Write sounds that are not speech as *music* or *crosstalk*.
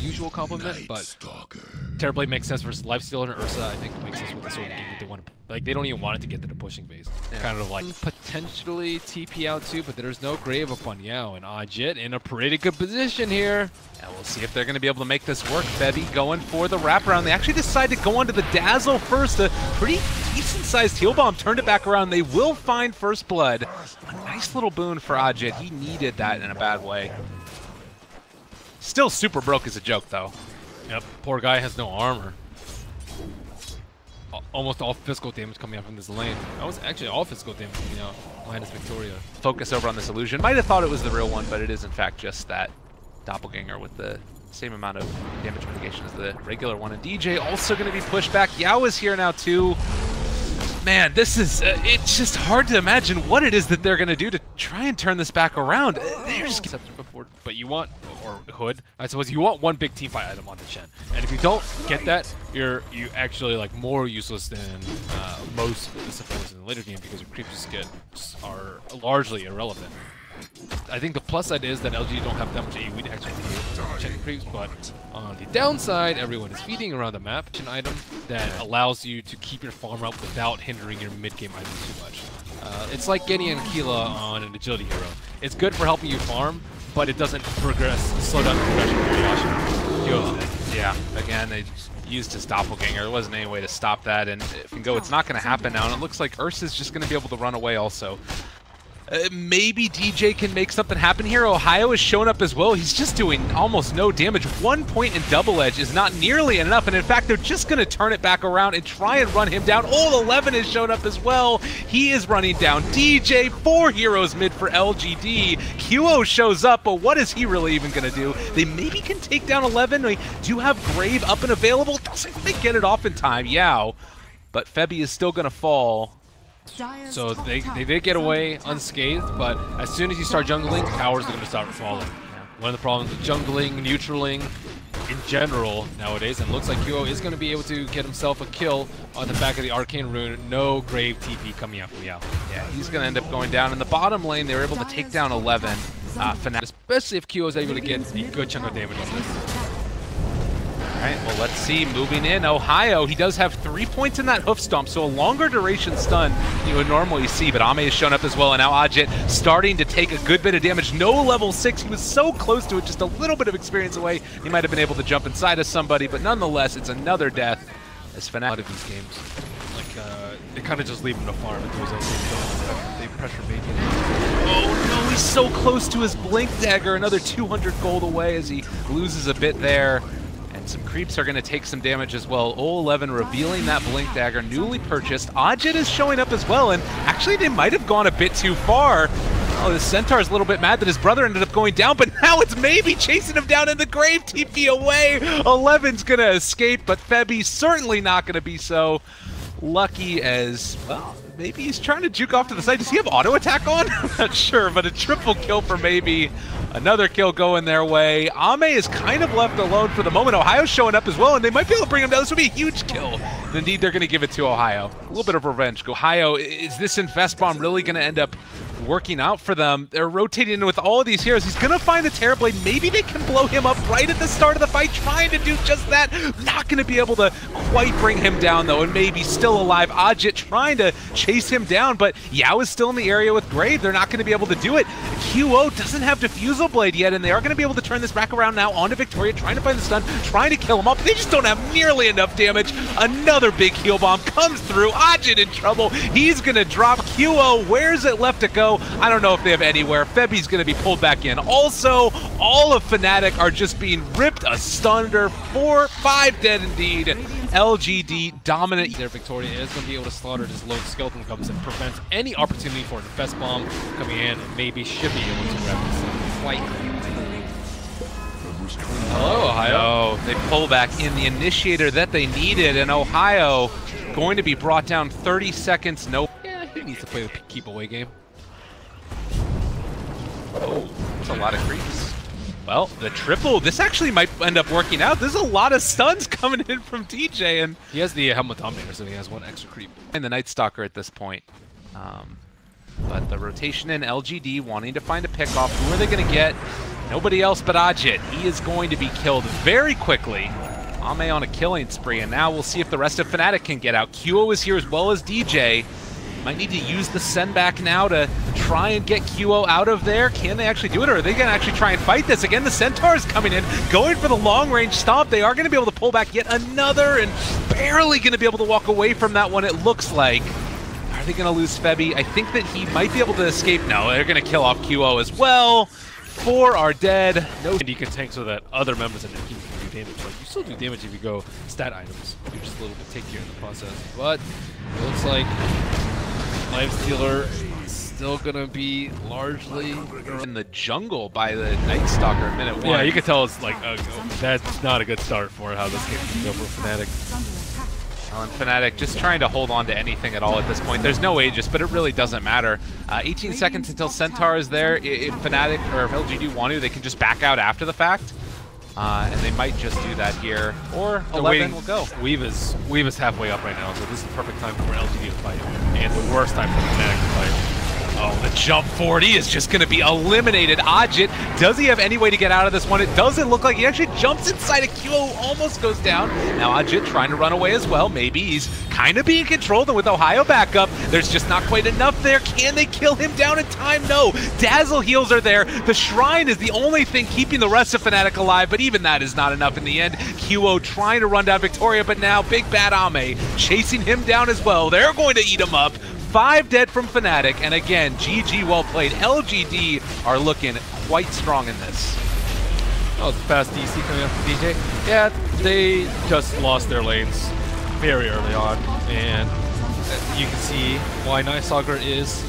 the usual complement, but Terrorblade makes sense versus Lifestealer and Ursa. I think makes sense with the sword game. They want to, like they don't even want it to get to the pushing phase. Yeah. Kind of like potentially TP out too, but there's no grave upon Yao and Ahjit in a pretty good position here. And we'll see if they're going to be able to make this work. Febby going for the wraparound. They actually decide to go onto the Dazzle first. A pretty decent-sized heal bomb turned it back around. They will find first blood. A nice little boon for Ahjit. He needed that in a bad way. Still super broke as a joke, though. Yep, poor guy has no armor. Almost all physical damage coming out from this lane. That was actually all physical damage coming out. Minus Victoria. Focus over on this illusion. Might have thought it was the real one, but it is in fact just that doppelganger with the same amount of damage mitigation as the regular one. And DJ also going to be pushed back. Yao is here now too. Man, this is, uh, it's just hard to imagine what it is that they're going to do to try and turn this back around. Uh, They're just before, but you want, or Hood, I suppose you want one big team fight item on the Chen. And if you don't get that, you're you actually like more useless than uh, most disciplines in the later game because your creeps get are largely irrelevant. I think the plus side is that LGD don't have that much AoE to actually deal with check creeps, but on the downside, everyone is feeding around the map an item that allows you to keep your farm up without hindering your mid-game items too much. Uh, it's like an Aquila on an agility hero. It's good for helping you farm, but it doesn't progress, slow down the progression Yasha. Yeah, again, they used his doppelganger. There wasn't any way to stop that, and if you go, it's not going to happen now. And it looks like Ursa's just going to be able to run away also. Uh, maybe DJ can make something happen here. Ohaiyo is showing up as well. He's just doing almost no damage. One point in double edge is not nearly enough, and in fact, they're just going to turn it back around and try and run him down. All 11 has shown up as well. He is running down DJ. Four heroes mid for LGD. QO shows up, but what is he really even going to do? They maybe can take down 11. They do have Grave up and available. Doesn't quite get it off in time. Yao. But Febby is still going to fall. So they, they did get away unscathed, but as soon as you start jungling, towers are going to start falling. One of the problems with jungling, neutraling in general nowadays, and it looks like QO is going to be able to get himself a kill on the back of the Arcane Rune. No Grave TP coming out from Yao. Yeah, he's going to end up going down. In the bottom lane, they were able to take down 11. Uh, Fnatic. Especially if QO is able to get a good chunk of damage on this. All right, well, let's see. Moving in, Ohaiyo. He does have three points in that hoof stomp, so a longer duration stun than you would normally see. But Ame has shown up as well, and now Ahjit starting to take a good bit of damage. No level six. He was so close to it, just a little bit of experience away. He might have been able to jump inside of somebody, but nonetheless, it's another death as Fnatic. lot of these games, like uh, they kind of just leave him to farm and do his own thing. They pressure bait. Oh no, he's so close to his Blink Dagger. Another 200 gold away as he loses a bit there. Some creeps are going to take some damage as well. 11 revealing that Blink Dagger, newly purchased. Ahjit is showing up as well, and actually they might have gone a bit too far. Oh, the Centaur's a little bit mad that his brother ended up going down, but *laughs* now it's maybe chasing him down in the grave. TP away. 11's going to escape, but Febby's certainly not going to be so lucky as, well, maybe he's trying to juke off to the side. Does he have auto attack on? *laughs* I'm not sure, but a triple kill for maybe. Another kill going their way. Ame is kind of left alone for the moment. Ohaiyo's showing up as well, and they might be able to bring him down. This would be a huge kill. Indeed, they're going to give it to Ohaiyo. A little bit of revenge. Ohaiyo, is this Infest Bomb really going to end up working out for them? They're rotating in with all of these heroes. He's going to find the Terrorblade. Maybe they can blow him up right at the start of the fight, trying to do just that. Not going to be able to quite bring him down, though, and maybe still alive. Ahjit trying to chase him down, but Yao is still in the area with Grave. They're not going to be able to do it. QO doesn't have Diffusal Blade yet, and they are going to be able to turn this back around now onto Victoria, trying to find the stun, trying to kill him off. They just don't have nearly enough damage. Another big heal bomb comes through. Ahjit in trouble. He's going to drop QO. Where's it left to go? I don't know if they have anywhere. Febby's going to be pulled back in. Also, all of Fnatic are just being ripped asunder. Four, five dead indeed. LGD dominant. There, Victoria is going to be able to slaughter this lone skeleton comes and prevents any opportunity for an infest bomb coming in, and maybe should be able to wrap this up quite. Hello, Ohaiyo. They pull back in the initiator that they needed, and Ohaiyo going to be brought down 30 seconds. No. Yeah, he needs to play the keep away game. Oh, that's a lot of creeps. Well, the triple, this actually might end up working out. There's a lot of stuns *laughs* coming in from DJ, and, He has the helmet dominator, so he has one extra creep. and the Night Stalker at this point. Um, But the rotation in LGD wanting to find a pickoff. Who are they going to get? Nobody else but Ahjit. He is going to be killed very quickly. Ame on a killing spree, and now we'll see if the rest of Fnatic can get out. QO is here as well as DJ. Might need to use the send back now to try and get QO out of there. Can they actually do it, or are they going to actually try and fight this? Again, the Centaur is coming in, going for the long-range stomp. They are going to be able to pull back yet another, and barely going to be able to walk away from that one, it looks like. Are they going to lose Febby? I think that he might be able to escape. No, they're going to kill off QO as well. Four are dead. No. And you can tank so that other members of the team can do damage. Like you still do damage if you go stat items. You're just a little bit tankier in the process. But it looks like Life Stealer still gonna be largely in the jungle by the Night Stalker minute one. Yeah, you can tell it's like uh, that's not a good start for how this game can go for Fnatic. Well, and Fnatic just trying to hold on to anything at all at this point. There's no Aegis, but it really doesn't matter. Uh, 18 seconds until Centaur is there. If Fnatic or if LGD want to, they can just back out after the fact. Uh, and they might just do that here. Or 11 will go. Weave is, Weave is halfway up right now, so this is the perfect time for an LGD to fight. And the worst time for Fnatic to fight. Oh, the jump 40 is just going to be eliminated. Ahjit, does he have any way to get out of this one? It doesn't look like he actually jumps inside a QO, almost goes down. Now Ahjit trying to run away as well. Maybe he's kind of being controlled, and with Ohaiyo backup, there's just not quite enough there. Can they kill him down in time? No. Dazzle heals are there. The Shrine is the only thing keeping the rest of Fnatic alive, but even that is not enough in the end. QO trying to run down Victoria, but now Big Bad Ame chasing him down as well. They're going to eat him up. Five dead from Fnatic, and again, GG well played. LGD are looking quite strong in this. Oh, the fast DC coming up from DJ. Yeah, they just lost their lanes very early on, and you can see why Night Stalker is